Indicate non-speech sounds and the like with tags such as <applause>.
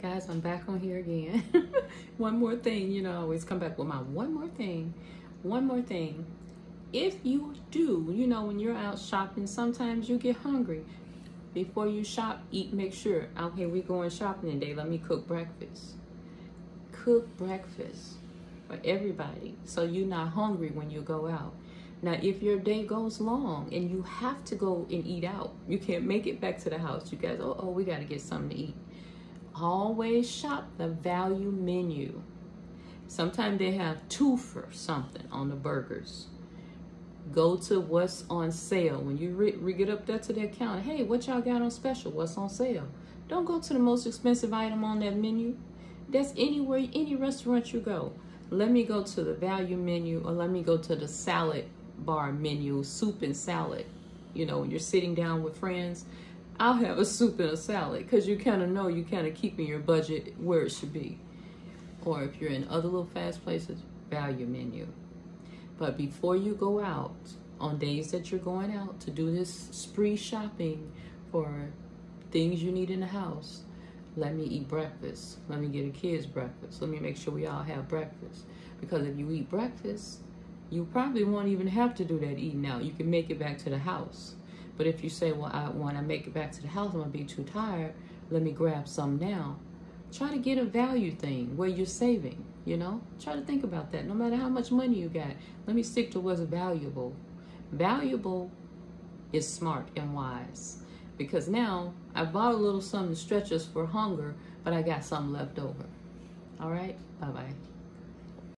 guys, I'm back on here again. <laughs> one more thing, you know, I always come back with my one more thing. One more thing. If you do, you know, when you're out shopping, sometimes you get hungry. Before you shop, eat, make sure, okay, we're going shopping today. Let me cook breakfast. Cook breakfast for everybody so you're not hungry when you go out. Now, if your day goes long and you have to go and eat out, you can't make it back to the house. You guys, oh, oh we got to get something to eat. Always shop the value menu. Sometimes they have two for something on the burgers. Go to what's on sale. When you re, re get up there to the counter, hey, what y'all got on special? What's on sale? Don't go to the most expensive item on that menu. That's anywhere, any restaurant you go. Let me go to the value menu or let me go to the salad bar menu, soup and salad. You know, when you're sitting down with friends, I'll have a soup and a salad because you kind of know you kind of keeping your budget where it should be. Or if you're in other little fast places, value menu. But before you go out, on days that you're going out to do this spree shopping for things you need in the house, let me eat breakfast. Let me get a kid's breakfast. Let me make sure we all have breakfast. Because if you eat breakfast, you probably won't even have to do that eating out. You can make it back to the house. But if you say, well, I, when I make it back to the house, I'm going to be too tired. Let me grab some now. Try to get a value thing where you're saving, you know? Try to think about that. No matter how much money you got, let me stick to what's valuable. Valuable is smart and wise. Because now I bought a little something to stretch us for hunger, but I got some left over. All right? Bye-bye.